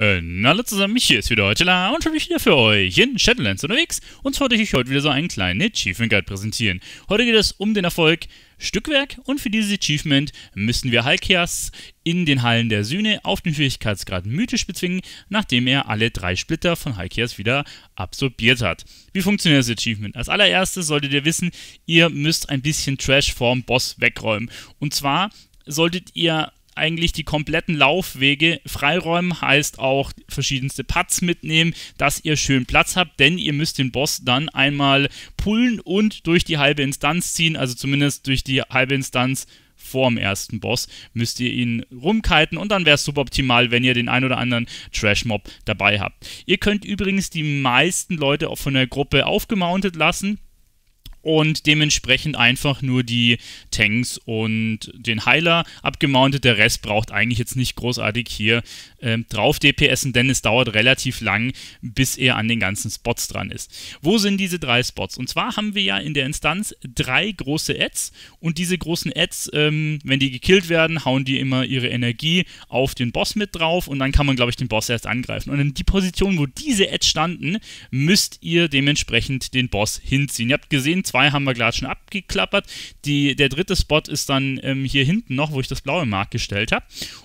Äh, hallo zusammen, hier ist wieder heute La und schon wieder für euch in Shadowlands unterwegs und wollte ich euch heute wieder so einen kleinen Achievement Guide präsentieren. Heute geht es um den Erfolg Stückwerk und für dieses Achievement müssen wir Halkias in den Hallen der Sühne auf den Fähigkeitsgrad mythisch bezwingen, nachdem er alle drei Splitter von Halkias wieder absorbiert hat. Wie funktioniert das Achievement? Als allererstes solltet ihr wissen, ihr müsst ein bisschen Trash vorm Boss wegräumen. Und zwar solltet ihr eigentlich die kompletten Laufwege freiräumen, heißt auch verschiedenste Putts mitnehmen, dass ihr schön Platz habt, denn ihr müsst den Boss dann einmal pullen und durch die halbe Instanz ziehen, also zumindest durch die halbe Instanz vor dem ersten Boss müsst ihr ihn rumkiten und dann wäre es super optimal, wenn ihr den ein oder anderen Trash-Mob dabei habt. Ihr könnt übrigens die meisten Leute auch von der Gruppe aufgemountet lassen und dementsprechend einfach nur die Tanks und den Heiler abgemountet. Der Rest braucht eigentlich jetzt nicht großartig hier äh, drauf DPSen, denn es dauert relativ lang, bis er an den ganzen Spots dran ist. Wo sind diese drei Spots? Und zwar haben wir ja in der Instanz drei große Ads und diese großen Ads, ähm, wenn die gekillt werden, hauen die immer ihre Energie auf den Boss mit drauf und dann kann man, glaube ich, den Boss erst angreifen. Und in die Position, wo diese Ads standen, müsst ihr dementsprechend den Boss hinziehen. Ihr habt gesehen, zwei haben wir gerade schon abgeklappert. Die, der dritte Spot ist dann ähm, hier hinten noch, wo ich das blaue Mark gestellt habe.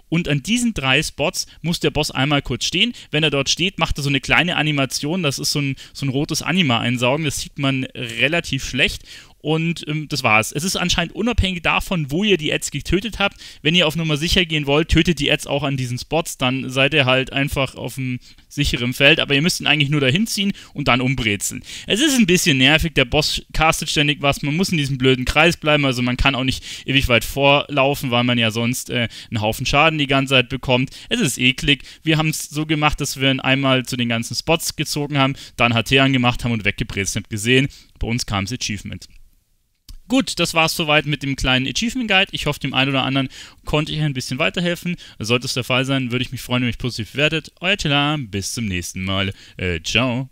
Und an diesen drei Spots muss der Boss einmal kurz stehen. Wenn er dort steht, macht er so eine kleine Animation. Das ist so ein, so ein rotes Anima-Einsaugen. Das sieht man relativ schlecht. Und ähm, das war's. Es ist anscheinend unabhängig davon, wo ihr die Ads getötet habt. Wenn ihr auf Nummer sicher gehen wollt, tötet die Ads auch an diesen Spots. Dann seid ihr halt einfach auf einem sicheren Feld. Aber ihr müsst ihn eigentlich nur dahin ziehen und dann umbrezeln. Es ist ein bisschen nervig. Der Boss castet ständig was. Man muss in diesem blöden Kreis bleiben. Also man kann auch nicht ewig weit vorlaufen, weil man ja sonst äh, einen Haufen Schaden die ganze Zeit bekommt. Es ist eklig. Wir haben es so gemacht, dass wir ihn einmal zu den ganzen Spots gezogen haben, dann HT angemacht haben und weggebrezelt. Habt gesehen, bei uns kam das Achievement. Gut, das war's soweit mit dem kleinen Achievement Guide. Ich hoffe, dem einen oder anderen konnte ich ein bisschen weiterhelfen. Sollte es der Fall sein, würde ich mich freuen, wenn ihr mich positiv bewertet. Euer Tila, bis zum nächsten Mal. Äh, ciao.